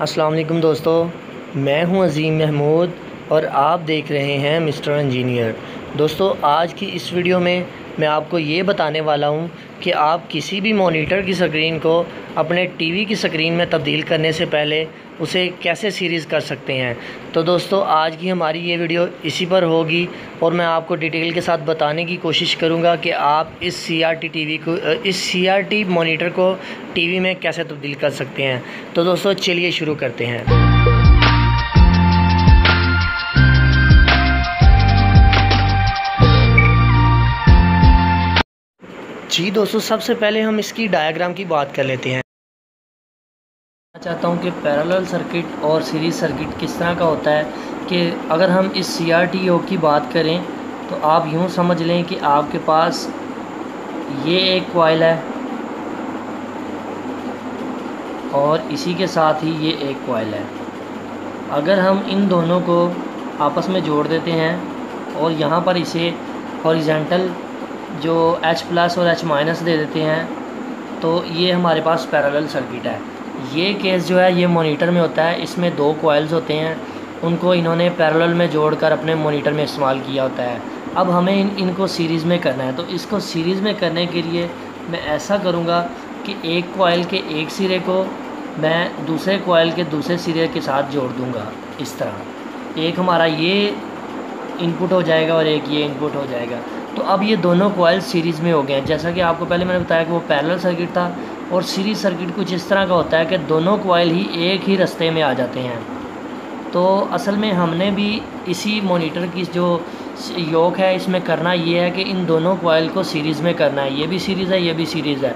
السلام علیکم دوستو، میں ہوں عظیم محمود اور آپ دیکھ رہے ہیں مسٹر انجینئر۔ دوستو، آج کی اس ویڈیو میں میں آپ کو یہ بتانے والا ہوں کہ آپ کسی بھی مانیٹر کی سکرین کو اپنے ٹی وی کی سکرین میں تبدیل کرنے سے پہلے اسے کیسے سیریز کر سکتے ہیں۔ تو دوستو، آج کی ہماری یہ ویڈیو اسی پر ہوگی اور میں آپ کو ڈیٹیل کے ساتھ بتانے کی کوشش کروں گا کہ آپ اس C R T T V کو، اس سی آر ٹی مانیٹر کو ٹی وی میں کیسے تبدیل کر سکتے ہیں۔ تو دوستو، چلیے شروع کرتے ہیں۔ جی دوستو، سب سے پہلے ہم اس کی ڈائیگرام کی بات کر لیتے ہیں۔ چاہتا ہوں کہ پیرالل سرکٹ اور سیریز سرکٹ کس طرح کا ہوتا ہے کہ اگر ہم اس سی آر ٹی او کی بات کریں تو آپ یوں سمجھ لیں کہ آپ کے پاس یہ ایک کوائل ہے اور اسی کے ساتھ ہی یہ ایک کوائل ہے۔ اگر ہم ان دونوں کو آپس میں جوڑ دیتے ہیں اور یہاں پر اسے اوریجنٹل جو ایچ پلس اور ایچ مائنس دے دیتے ہیں تو یہ ہمارے پاس پیرالل سرکٹ ہے۔ یہ کیس جو ہے، یہ مونیٹر میں ہوتا ہے۔ اس میں دو کوائلز ہوتے ہیں۔ ان کو انہوں نے پیرالل میں جوڑ کر اپنے مونیٹر میں استعمال کیا ہوتا ہے۔ اب ہمیں ان ان کو سیریز میں کرنا ہے۔ تو اس کو سیریز میں کرنے کے لیے میں ایسا کروں گا کہ ایک کوائل کے ایک سرے کو میں دوسرے کوائل کے دوسرے سرے کے ساتھ جوڑ دوں گا۔ اس طرح۔ ایک ہمارا یہ ان پٹ ہو جائے گا اور ایک یہ ان پٹ ہو جائے گا۔ تو اب یہ دونوں کوائل سیریز میں ہو گئے ہیں۔ جیسا کہ آپ کو پہلے میں نے بتایا کہ وہ پیرلل سرکٹ تھا اور سیریز سرکٹ کچھ اس طرح کا ہوتا ہے کہ دونوں کوائل ہی ایک ہی رستے میں آ جاتے ہیں۔ تو اصل میں ہم نے بھی اسی مونیٹر کی جو یوک ہے، اس میں کرنا یہ ہے کہ ان دونوں کوائل کو سیریز میں کرنا ہے۔ یہ بھی سیریز ہے، یہ بھی سیریز ہے۔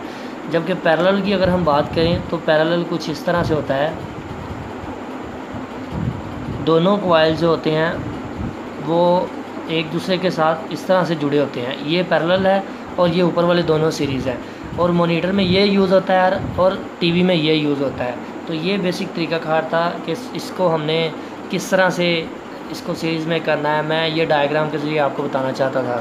جبکہ پیرالل کی اگر ہم بات کریں تو پیرالل کچھ اس طرح سے ہوتا ہے۔ دونوں کوائل جو ہوتے ہیں، وہ ایک دوسرے کے ساتھ اس طرح سے جڑے ہوتے ہیں۔ یہ پیرالل ہے اور یہ اوپر والے دونوں سیریز ہیں۔ اور مونیٹر میں یہ یوز ہوتا ہے اور ٹی وی میں یہ یوز ہوتا ہے۔ تو یہ بیسک طریقہ کار تھا کہ اس کو ہم نے کس طرح سے اس کو سیریز میں کرنا ہے۔ میں یہ ڈائیگرام کے ذریعے آپ کو بتانا چاہتا تھا۔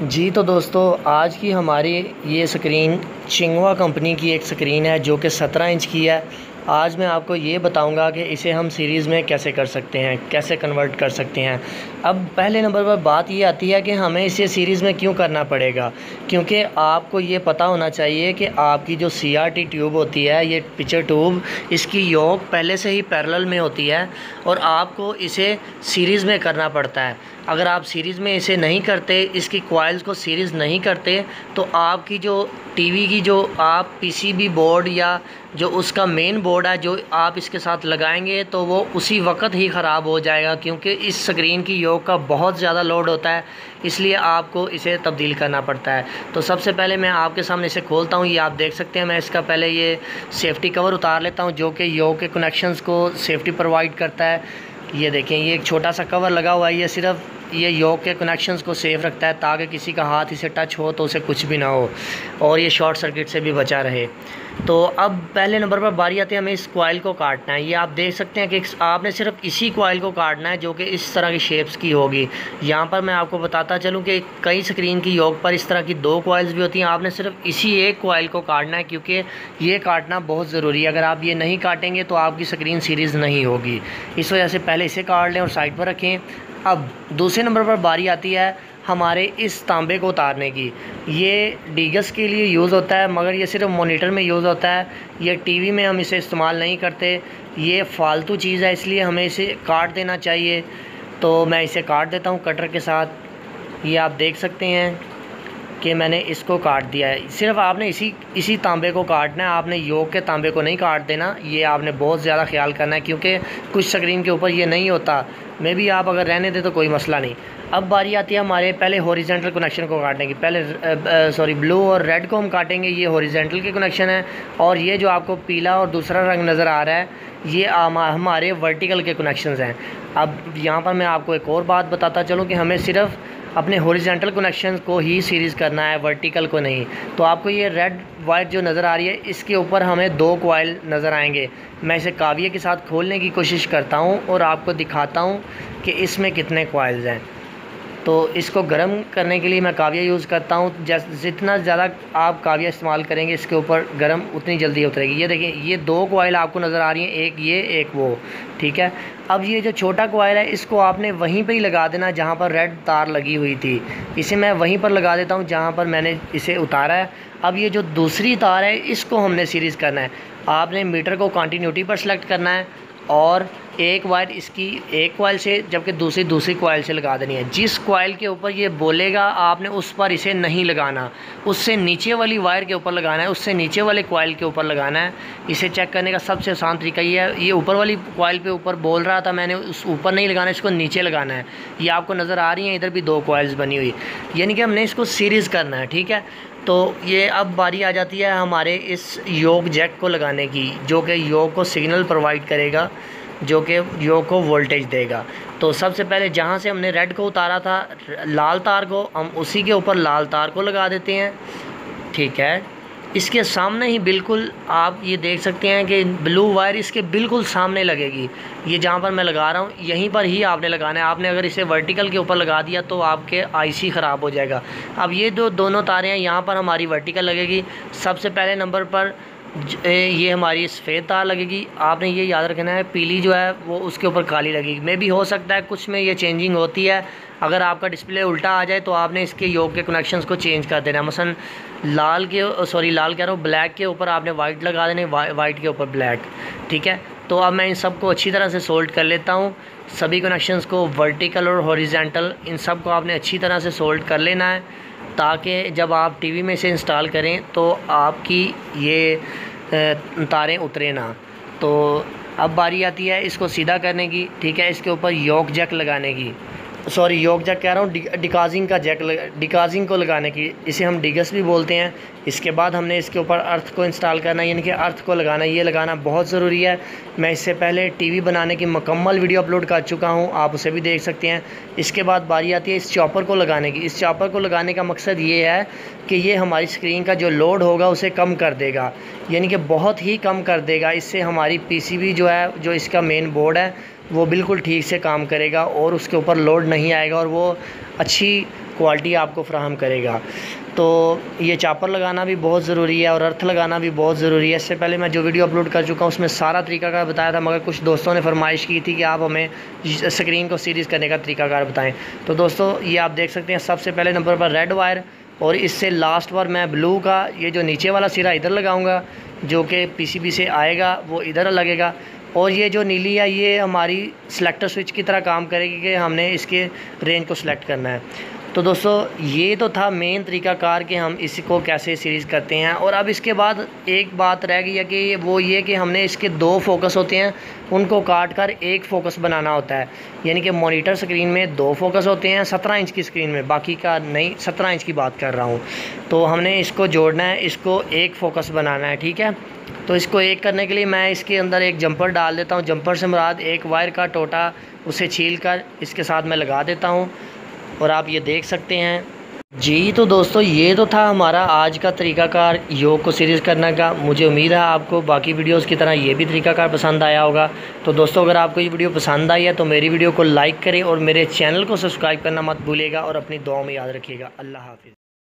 جی تو دوستو، آج کی ہماری یہ سکرین چنگوا کمپنی کی ایک سکرین ہے جو کہ سترہ انچ کی ہے۔ آج میں آپ کو یہ بتاؤں گا کہ اسے ہم سیریز میں کیسے کر سکتے ہیں، کیسے کنورٹ کر سکتے ہیں۔ اب پہلے نمبر پر بات یہ آتی ہے کہ ہمیں اسے سیریز میں کیوں کرنا پڑے گا۔ کیونکہ آپ کو یہ پتہ ہونا چاہیے کہ آپ کی جو سی آر ٹی ٹیوب ہوتی ہے، یہ پچر ٹیوب اس کی یوک پہلے سے ہی پیرلل میں ہوتی ہے اور آپ کو اسے سیریز میں کرنا پڑتا ہے۔ اگر آپ سیریز میں اسے نہیں کرتے، اس کی کوائلز کو سیریز نہیں کرتے، تو آپ کی جو ٹی وی کی جو آپ پی سی بی بورڈ یا جو اس کا مین بورڈ ہے جو آپ اس کے ساتھ لگائیں گے تو وہ اسی وقت ہی خراب ہو جائے گا کیونکہ اس سکرین کی یوگ کا بہت زیادہ لوڈ ہوتا ہے، اس لیے آپ کو اسے تبدیل کرنا پڑتا ہے۔ تو سب سے پہلے میں آپ کے سامنے اسے کھولتا ہوں، یہ آپ دیکھ سکتے ہیں۔ میں اس کا پہلے یہ سیفٹی کور اتار لیتا ہوں جو کہ یوگ کے کنیکشنز کو سیفٹی پرووائڈ کرتا ہے۔ یہ دیکھیں، یہ ایک چھوٹا سا کور لگا ہوا ہے۔ یہ صرف یہ یوگ کے کنیکشنز کو سیف رکھتا ہے تاکہ کسی کا ہاتھ اسے ٹچ ہو تو اسے کچھ بھی نہ ہو اور یہ شارٹ سرکٹ سے بھی بچا رہے۔ تو اب پہلے نمبر پر باری آتی ہے، ہمیں اس کوائل کو کاٹنا ہے۔ یہ آپ دیکھ سکتے ہیں کہ آپ نے صرف اسی کوائل کو کاٹنا ہے جو کہ اس طرح کی شیپس کی ہوگی۔ یہاں پر میں آپ کو بتاتا چلوں کہ کئی سکرین کی یوگ پر اس طرح کی دو کوائلز بھی ہوتی ہیں۔ آپ نے صرف اسی ایک کوائل کو کاٹنا ہے کیونکہ یہ کاٹنا بہت ضروری ہے۔ اگر آپ یہ نہیں کاٹیں گے تو آپ کی سکرین سیریز نہیں ہوگی۔ اس وجہ سے پہلے اسے کاٹ لیں اور سائڈ پر رکھیں۔ اب دوسرے نمبر پر باری آتی ہے۔ ہمارے اس تانبے کو اتارنے کی۔ یہ ڈیگس کے لیے یوز ہوتا ہے، مگر یہ صرف مونیٹر میں یوز ہوتا ہے۔ یہ ٹی وی میں ہم اسے استعمال نہیں کرتے۔ یہ فالتو چیز ہے، اس لیے ہمیں اسے کاٹ دینا چاہیے۔ تو میں اسے کاٹ دیتا ہوں کٹر کے ساتھ۔ یہ آپ دیکھ سکتے ہیں۔ کہ میں نے اس کو کاٹ دیا ہے۔ صرف آپ نے اسی اسی تانبے کو کاٹنا ہے۔ آپ نے یوگ کے تانبے کو نہیں کاٹ دینا۔ یہ آپ نے بہت زیادہ خیال کرنا ہے کیونکہ کچھ سکرین کے اوپر یہ نہیں ہوتا۔ میں بھی آپ اگر رہنے دیں تو کوئی مسئلہ نہیں۔ اب باری آتی ہے ہمارے پہلے ہوریزنٹل کنیکشن کو کاٹنے کی۔ پہلے سوری بلو اور ریڈ کو ہم کاٹیں گے۔ یہ ہوریزنٹل کے کنیکشن ہے اور یہ جو آپ کو پیلا اور دوسرا رنگ نظر آ رہا ہے، یہ ہمارے ورٹیکل کے کنیکشنز ہیں۔ اب یہاں پر میں آپ کو ایک اور بات بتاتا چلوں کہ ہمیں صرف اپنے ہوریزنٹل کنیکشن کو ہی سیریز کرنا ہے ورٹیکل کو نہیں۔ تو آپ کو یہ ریڈ وائٹ جو نظر آ رہی ہے، اس کے اوپر ہمیں دو کوائل نظر آئیں گے۔ میں اسے کاویہ کے ساتھ کھولنے کی کوشش کرتا ہوں اور آپ کو دکھاتا ہوں کہ اس میں کتنے کوائلز ہیں۔ تو اس کو گرم کرنے کے لیے میں کاویہ یوز کرتا ہوں۔ جتنا زیادہ آپ کاویہ استعمال کریں گے اس کے اوپر گرم اتنی جلدی اترے گی۔ یہ دیکھیں، یہ دو کوائل آپ کو نظر آ رہی ہیں، ایک یہ، ایک وہ، ٹھیک ہے؟ اب یہ جو چھوٹا کوائل ہے، اس کو آپ نے وہیں پہ ہی لگا دینا جہاں پر ریڈ تار لگی ہوئی تھی۔ اسے میں وہیں پر لگا دیتا ہوں جہاں پر میں نے اسے اتارا ہے۔ اب یہ جو دوسری تار ہے، اس کو ہم نے سیریز کرنا ہے۔ آپ نے میٹر کو کانٹینیوٹی پر سلیکٹ کرنا ہے۔ اور ایک وائر اس کی، ایک کوائل سے، جبکہ دوسری دوسری کوائل سے لگا دینی ہے۔ جس کوائل کے اوپر یہ بولے گا، آپ نے اس پر اسے نہیں لگانا۔ اس سے نیچے والی وائر کے اوپر لگانا ہے، اس سے نیچے والے کوائل کے اوپر لگانا ہے۔ اسے چیک کرنے کا سب سے آسان طریقہ یہ ہے، یہ اوپر والی کوائل پہ اوپر بول رہا تھا میں نے، اس اوپر نہیں لگانا، اس کو نیچے لگانا ہے۔ یہ آپ کو نظر آ رہی ہیں، ادھر بھی دو کوائلز بنی ہوئی۔ یعنی کہ ہم نے اس کو سیریز کرنا ہے، ٹھیک ہے؟ تو یہ اب باری آ جاتی ہے ہمارے اس یوگ جیک کو لگانے کی، جو کہ یوگ کو سگنل پرووائڈ کرے گا، جو کہ یوگ کو وولٹیج دے گا۔ تو سب سے پہلے جہاں سے ہم نے ریڈ کو اتارا تھا، لال تار کو، ہم اسی کے اوپر لال تار کو لگا دیتے ہیں۔ ٹھیک ہے۔ اس کے سامنے ہی بالکل آپ یہ دیکھ سکتے ہیں کہ بلو وائر اس کے بالکل سامنے لگے گی۔ یہ جہاں پر میں لگا رہا ہوں، یہیں پر ہی آپ نے لگانا ہے۔ آپ نے اگر اسے ورٹیکل کے اوپر لگا دیا تو آپ کے آئی سی خراب ہو جائے گا۔ اب یہ جو دونوں تاریں ہیں۔ یہاں پر ہماری ورٹیکل لگے گی۔ سب سے پہلے نمبر پر یہ ہماری سفید تار لگے گی۔ آپ نے یہ یاد رکھنا ہے، پیلی جو ہے وہ اس کے اوپر کالی لگے گی۔ میں بھی ہو سکتا ہے کچھ میں یہ چینجنگ ہوتی ہے۔ اگر آپ کا ڈسپلے الٹا آ جائے تو آپ نے اس کے یوگ کے کنیکشنز کو چینج کر دینا ہے۔ مثلا لال کے سوری لال کہہ رہا ہوں بلیک کے اوپر آپ نے وائٹ لگا دینا وائٹ کے اوپر بلیک ٹھیک ہے؟ تو اب میں ان سب کو اچھی طرح سے سولٹ کر لیتا ہوں۔ سبھی کنیکشنز کو ورٹیکل اور ہوریزینٹل ان سب کو آپ نے اچھی طرح سے سولٹ کر لینا ہے۔ تاکہ جب آپ ٹی وی میں سے انسٹال کریں تو آپ کی یہ تاریں اترے نہ۔ تو اب باری آتی ہے اس کو سیدھا کرنے کی، ٹھیک ہے؟ اس کے اوپر یوک جیک لگانے کی۔ سوری یوک جیک کہہ رہا ہوں ڈیکازنگ کا جیک ڈیکازنگ کو لگانے کی، اسے ہم ڈیگس بھی بولتے ہیں۔ اس کے بعد ہم نے اس کے اوپر ارتھ کو انسٹال کرنا یعنی کہ ارتھ کو لگانا۔ یہ لگانا بہت ضروری ہے۔ میں اس سے پہلے ٹی وی بنانے کی مکمل ویڈیو اپلوڈ کر چکا ہوں، آپ اسے بھی دیکھ سکتے ہیں۔ اس کے بعد باری آتی ہے اس چاپر کو لگانے کی۔ اس چاپر کو لگانے کا مقصد یہ ہے کہ یہ ہماری اسکرین کا جو لوڈ ہوگا، اسے کم کر دے گا۔ یعنی کہ بہت ہی کم کر دے گا۔ اس سے ہماری پی سی بی جو ہے، جو اس کا مین بورڈ ہے وہ بالکل ٹھیک سے کام کرے گا اور اس کے اوپر لوڈ نہیں آئے گا اور وہ اچھی کوالٹی آپ کو فراہم کرے گا۔ تو یہ چاپر لگانا بھی بہت ضروری ہے اور ارتھ لگانا بھی بہت ضروری ہے۔ اس سے پہلے میں جو ویڈیو اپلوڈ کر چکا ہوں، اس میں سارا طریقہ کار بتایا تھا، مگر کچھ دوستوں نے فرمائش کی تھی کہ آپ ہمیں اسکرین کو سیریز کرنے کا طریقہ کار بتائیں۔ تو دوستو، یہ آپ دیکھ سکتے ہیں، سب سے پہلے نمبر پر ریڈ وائر اور اس سے لاسٹ پر میں بلو کا یہ جو نیچے والا سرا ادھر لگاؤں گا، جو کہ پی سی بی سے آئے گا، وہ ادھر لگے گا۔ اور یہ جو نیلی ہے، یہ ہماری سلیکٹر سوئچ کی طرح کام کرے گی کہ ہم نے اس کے رینج کو سلیکٹ کرنا ہے۔ تو دوستو، یہ تو تھا مین طریقہ کار کہ ہم اس کو کیسے سیریز کرتے ہیں۔ اور اب اس کے بعد ایک بات رہ گئی ہے کہ وہ یہ کہ ہم نے اس کے دو فوکس ہوتے ہیں، ان کو کاٹ کر ایک فوکس بنانا ہوتا ہے۔ یعنی کہ مانیٹر سکرین میں دو فوکس ہوتے ہیں، سترہ انچ کی سکرین میں۔ باقی کا نہیں، سترہ انچ کی بات کر رہا ہوں۔ تو ہم نے اس کو جوڑنا ہے، اس کو ایک فوکس بنانا ہے، ٹھیک ہے؟ تو اس کو ایک کرنے کے لیے میں اس کے اندر ایک جمپر ڈال دیتا ہوں۔ جمپر سے مراد ایک وائر کا ٹوٹا، اسے چھیل کر اس کے ساتھ میں لگا دیتا ہوں۔ اور آپ یہ دیکھ سکتے ہیں۔ جی تو دوستو، یہ تو تھا ہمارا آج کا طریقہ کار یوگ کو سیریز کرنے کا۔ مجھے امید ہے آپ کو باقی ویڈیوز کی طرح یہ بھی طریقہ کار پسند آیا ہوگا۔ تو دوستو، اگر آپ کو یہ ویڈیو پسند آئی ہے تو میری ویڈیو کو لائک کریں اور میرے چینل کو سبسکرائب کرنا مت بھولے گا اور اپنی دعاؤں میں یاد رکھیے گا۔ اللہ حافظ۔